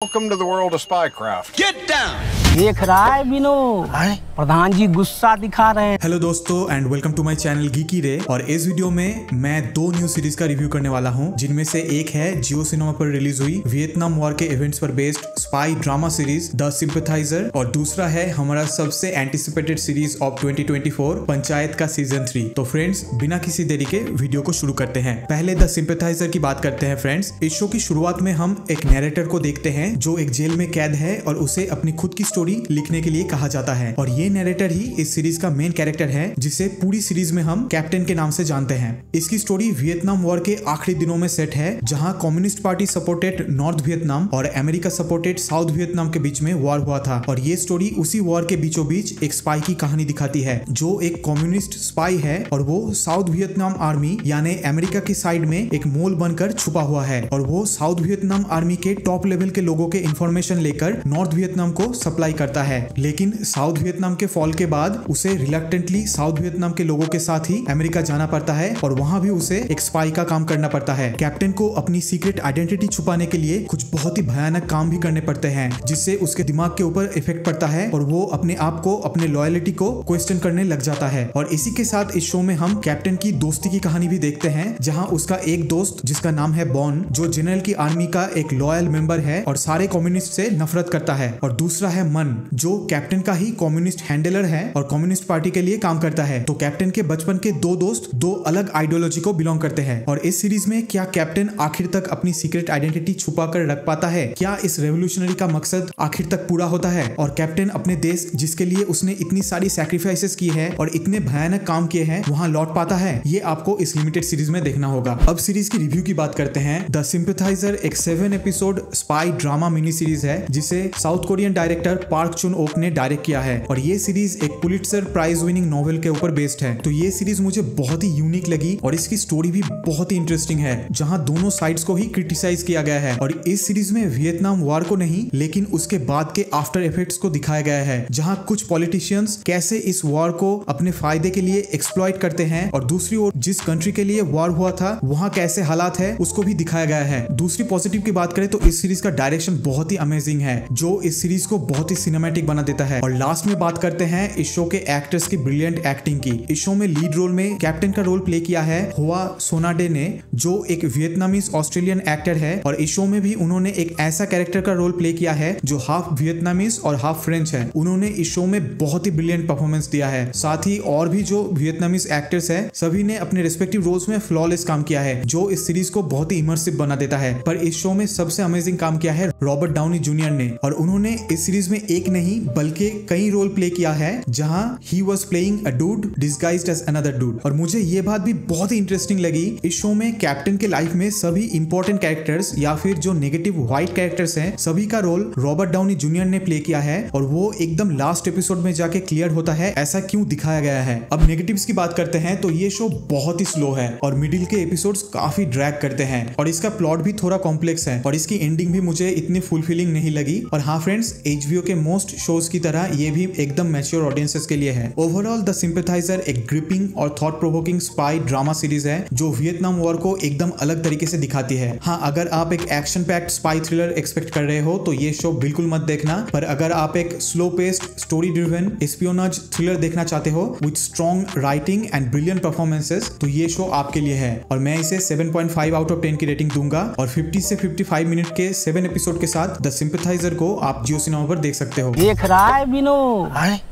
Welcome to the world of spycraft. Get down! देख रहा है बिनो। प्रधान जी गुस्सा दिखा रहे हैं। हेलो दोस्तों and welcome to my channel Geeky Ray और इस वीडियो में मैं दो न्यू सीरीज़ का रिव्यू करने वाला हूँ जिनमें से एक है जियो सिनेमा पर रिलीज़ हुई वियतनाम वॉर के इवेंट्स पर based spy drama series the sympathizer और दूसरा है हमारा सबसे एंटिसिपेटेड सीरीज़ ऑफ़ 2024 पंचायत का सीज़न थ्री तो फ्रेंड्स बिना किसी देरी के वीडियो को शुरू करते हैं। पहले द सिंपथाइजर की बात करते हैं फ्रेंड्स इस शो की शुरुआत में हम एक नैरेटर को देखते हैं जो एक जेल में कैद है और उसे अपनी खुद की स्टोरी लिखने के लिए कहा जाता है। और ये नैरेटर ही इस सीरीज़ का मेन कैरेक्टर है, जिसे पूरी सीरीज़ में हम कैप्टन के नाम से जानते हैं। इसकी स्टोरी वियतनाम वॉर के आखिरी दिनों में सेट है, जहाँ communist party supported north Vietnam और अमेरिका सपोर्टेड साउथ वियतनाम के बीच में वॉर हुआ था। और ये स्टोरी उसी वॉर के बीचों बीच एक स्पाई की कहानी दिखाती है, जो एक कम्युनिस्ट स्पाई है और वो साउथ वियतनाम आर्मी यानी अमेरिका की साइड में एक मोल बनकर छुपा हुआ है। और वो साउथ वियतनाम आर्मी के टॉप लेवल के लोगों के इन्फॉर्मेशन लेकर नॉर्थ वियतनाम को सप्लाई करता है। लेकिन साउथ वियतनाम के फॉल के बाद उसे रिलक्टेंटली साउथ वियतनाम के लोगों के साथ ही अमेरिका जाना पड़ता है और वहाँ भी उसे एक स्पाई का काम करना पड़ता है। कैप्टन को अपनी सीक्रेट आइडेंटिटी छुपाने के लिए कुछ बहुत ही भयानक काम भी करने पड़ते हैं, जिससे उसके दिमाग के ऊपर इफ़ेक्ट पड़ता है और वो अपने आप को, अपने लॉयलिटी को क्वेश्चन करने लग जाता है। और इसी के साथ इस शो में हम कैप्टन की दोस्ती की कहानी भी देखते हैं, जहाँ उसका एक दोस्त, जिसका नाम है बॉन जो जनरल की आर्मी का एक लॉयल मेंबर है और सारे कम्युनिस्ट से नफरत करता है। और दूसरा है मन जो कैप्टन का ही कम्युनिस्ट हैंडलर है और कम्युनिस्ट पार्टी के लिए काम करता है। तो कैप्टन के बचपन के दो दोस्त, दो अलग आइडियोलॉजी को बिलोंग करते हैं। और इस सीरीज़ में क्या कैप्टन आखिर तक अपनी सीक्रेट आइडेंटिटी छुपा कर रख पाता है? क्या इस रेवोल्यूशनरी का मकसद आखिर तक पूरा होता है? और कैप्टन अपने देश, जिसके लिए उसने इतनी सारी सैक्रिफाइसेस की है और इतने भयानक काम किए हैं, वहाँ लौट पाता है? ये आपको इस लिमिटेड सीरीज़ में देखना होगा। अब सीरीज़ की रिव्यू की बात करते हैं। द सिंपथाइजर एक seven episode spy drama mini series है, जिसे south Korean director Park Chan Wook ने डायरेक्ट किया है और ये सीरीज़ एक पुलिट्सर प्राइज विनिंग नॉवेल के ऊपर बेस्ड है। तो ये सीरीज़ मुझे बहुत ही यूनिक लगी और इसकी स्टोरी भी बहुत ही इंटरेस्टिंग है, जहाँ दोनों साइड्स को ही क्रिटिसाइज किया गया है। और इस सीरीज़ में वियतनाम वार को नहीं, लेकिन उसके बाद के आफ्टर इफेक्ट्स को दिखाया गया है, जहाँ कुछ पॉलिटिशियंस कैसे इस वॉर को अपने फ़ायदे के लिए एक्सप्लॉइट करते हैं और दूसरी ओर जिस कंट्री के लिए वॉर हुआ था, वहाँ कैसे हालात है, उसको भी दिखाया गया है। दूसरी पॉजिटिव की बात करें तो इस सीरीज़ का डायरेक्शन बहुत ही अमेजिंग है, जो इस सीरीज़ को बहुत ही सिनेमेटिक बना देता है। और लास्ट में बात करते हैं इस शो के एक्टर्स की ब्रिलियंट एक्टिंग की। इस शो में लीड रोल में कैप्टन का रोल प्ले किया है हुआ सोनाडे ने, जो एक वियतनामीज ऑस्ट्रेलियन एक्टर है। और इस शो में भी उन्होंने एक ऐसा कैरेक्टर का रोल प्ले किया है, जो हाफ़ वियतनामीज और हाफ़ फ्रेंच है। उन्होंने इस शो में बहुत ही ब्रिलियंट परफॉर्मेंस दिया है। साथ ही और भी जो वियतनामीज एक्टर्स है, सभी ने अपने रिस्पेक्टिव रोल्स में फ्लॉलेस काम किया है, जो इस सीरीज़ को बहुत ही इमर्सिव बना देता है। पर इस शो में सबसे अमेजिंग काम किया है रॉबर्ट डाउनी जूनियर ने। और उन्होंने इस सीरीज़ में एक नहीं, बल्कि कई रोल प्ले किया है, जहाँ ही वॉज़ प्लेइंग और मुझे ये बात भी बहुत ही इंटरेस्टिंग लगी, इस शो में कैप्टन के लाइफ में सभी इंपॉर्टेंट कैरेक्टर्स या फिर जो नेगेटिव व्हाइट कैरेक्टर्स हैं, सभी का रोल रॉबर्ट डाउनी जूनियर ने प्ले किया है, और वो एकदम लास्ट एपिसोड में जाके क्लियर होता है, ऐसा क्यों दिखाया गया है। अब नेगेटिव्स की बात करते हैं तो ये शो बहुत ही स्लो है, और मिडिल के एपिसोड्स काफ़ी ड्रैग करते हैं, और इसका प्लॉट भी थोड़ा कॉम्प्लेक्स है, और इसकी एंडिंग भी मुझे इतनी फुलफिलिंग नहीं लगी। और हाँ फ्रेंड्स एच के मोस्ट शोज़ की तरह ये भी एकदम मैच्योर ऑडियंसेस के लिए है। ओवरऑल द सिंपथाइजर एक ग्रिपिंग और thought provoking spy drama series है, जो वियतनाम वॉर को एकदम अलग तरीके से दिखाती है। हाँ अगर आप एक action packed spy thriller expect कर रहे हो तो ये शो बिल्कुल मत देखना। पर अगर आप एक slow paced story driven espionage thriller देखना चाहते हो with strong writing and brilliant performances तो ये शो आपके लिए है। और मैं इसे 7.5 आउट ऑफ़ 10 की रेटिंग दूँगा, और 50 से 55 मिनट के 7 एपिसोड के साथ द सिंपथाइजर को आप जियो सिनेमा पर देख सकते हो। देख रहा है बिनो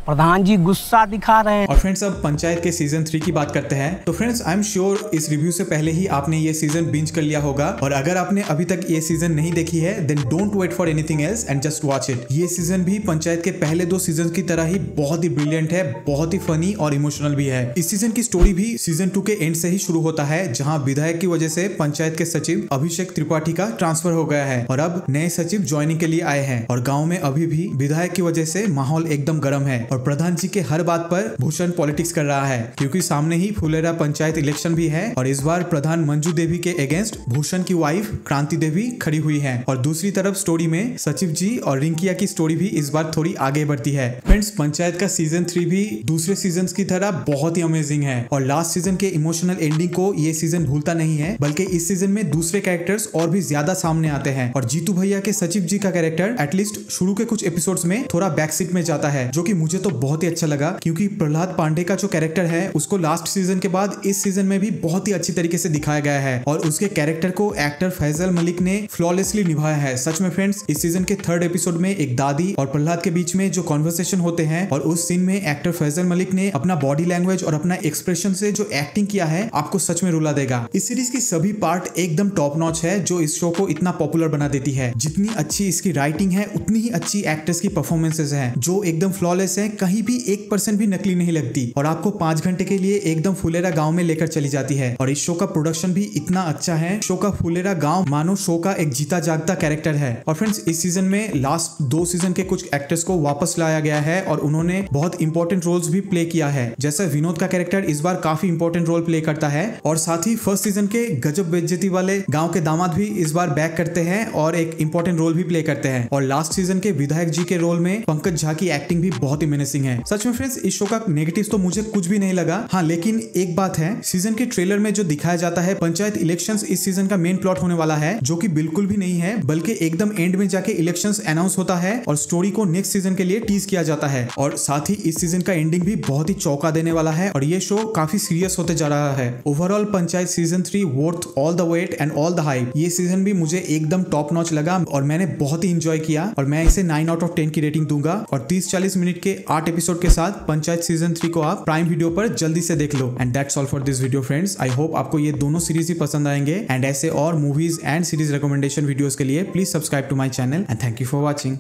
प्रधान जी गुस्सा दिखा रहे हैं। और फ्रेंड्स अब पंचायत के सीज़न थ्री की बात करते हैं। तो फ्रेंड्स आई एम श्योर इस रिव्यू से पहले ही आपने ये सीज़न बिंज कर लिया होगा। और अगर आपने अभी तक ये सीज़न नहीं देखी है then don't wait for anything else and just watch it ये सीज़न भी पंचायत के पहले दो सीज़न की तरह ही बहुत ही ब्रिलियंट है बहुत ही फनी और इमोशनल भी है। इस सीज़न की स्टोरी भी सीज़न टू के एंड से ही शुरू होता है जहाँ विधायक की वजह से पंचायत के सचिव अभिषेक त्रिपाठी का ट्रांसफ़र हो गया है। और अब नए सचिव ज्वाइनिंग के लिए आए हैं। और गाँव में अभी भी विधायक की वजह से माहौल एकदम गर्म है और प्रधान जी के हर बात पर भूषण पॉलिटिक्स कर रहा है, क्योंकि सामने ही फुलेरा पंचायत इलेक्शन भी है और इस बार प्रधान मंजू देवी के अगेंस्ट भूषण की वाइफ क्रांति देवी खड़ी हुई है। और दूसरी तरफ़ स्टोरी में सचिव जी और रिंकिया की स्टोरी भी इस बार थोड़ी आगे बढ़ती है। फ्रेंड्स पंचायत का सीज़न थ्री भी दूसरे सीज़न की तरह बहुत ही अमेजिंग है और लास्ट सीज़न के इमोशनल एंडिंग को ये सीज़न भूलता नहीं है, बल्कि इस सीज़न में दूसरे कैरेक्टर्स और भी ज़्यादा सामने आते हैं। और जीतू भैया के सचिव जी का कैरेक्टर एटलीस्ट शुरू के कुछ एपिसोड्स में थोड़ा बैक सीट में जाता है, जो कि मुझे तो बहुत ही अच्छा लगा, क्योंकि प्रहलाद पांडे का जो कैरेक्टर है, उसको लास्ट सीज़न के बाद इस सीज़न में भी बहुत ही अच्छी तरीके से दिखाया गया है और उसके कैरेक्टर को एक्टर फैजल मलिक ने फ्लॉलेसली निभाया है। सच में फ्रेंड्स इस सीज़न के थर्ड एपिसोड में एक दादी और प्रहलाद के बीच में जो कॉन्वर्सेशन होते हैं और उस सीन में एक्टर फैजल मलिक ने अपना बॉडी लैंग्वेज और अपना एक्सप्रेशन से जो एक्टिंग किया है, आपको सच में रुला देगा। इस सीरीज़ की सभी पार्ट एकदम टॉप नॉच है, जो इस शो को इतना पॉपुलर बना देती है। जितनी अच्छी इसकी राइटिंग है, उतनी ही अच्छी एक्टर्स की परफॉर्मेंसेज है जो एकदम फ्लॉलेस है कहीं भी एक परसेंट भी नकली नहीं लगती और आपको पाँच घंटे के लिए एकदम फुलेरा गाँव में लेकर चली जाती है और इस शो का प्रोडक्शन भी इतना अच्छा है शो का फुलेरा गाँव मानो शो का एक जीता जागता कैरेक्टर है और फ्रेंड्स इस सीज़न में लास्ट दो सीज़न के कुछ एक्टर्स को वापस लाया गया है और उन्होंने बहुत इंपॉर्टेंट रोल्स भी प्ले किया है जैसे विनोद का कैरेक्टर इस बार काफ़ी इंपॉर्टेंट रोल प्ले करता है और साथ ही फ़र्स्ट सीज़न के गजब बेज्जती वाले गाँव के दामाद भी इस बार बैक करते हैं और एक इंपॉर्टेंट रोल भी प्ले करते हैं और लास्ट सीज़न के विधायक जी के रोल में पंकज झा की एक्टिंग भी बहुत ही मेनेसिंग है। सच में फ्रेंड्स इस शो का नेगेटिव तो मुझे कुछ भी नहीं लगा। हाँ लेकिन एक बात है सीज़न के ट्रेलर में जो दिखाया जाता है, पंचायत इलेक्शंस इस सीज़न का मेन प्लॉट होने वाला है, जो कि बिल्कुल भी नहीं है, बल्कि एकदम एंड में जाके इलेक्शंस अनाउंस होता है और स्टोरी को नेक्स्ट सीज़न के लिए टीज किया जाता है। और साथ ही इस सीज़न का एंडिंग भी बहुत ही चौका देने वाला है और ये शो काफ़ी सीरियस होते जा रहा है। Overall Panchayat season three worth all the wait and all the hype ये सीज़न भी मुझे एकदम टॉप नॉच लगा और मैंने बहुत ही इंजॉय किया और मैं इसे नाइन आउट ऑफ़ टेन की रेटिंग दूँगा और तीस चालीस मिनट के आठ एपिसोड के साथ पंचायत सीज़न थ्री को आप प्राइम वीडियो पर जल्दी से देख लो। And that's all for this video friends I hope आपको ये दोनों सीरीज़ ही पसंद आएँगे। एंड ऐसे और movies and series recommendation videos के लिए please subscribe to my channel and thank you for watching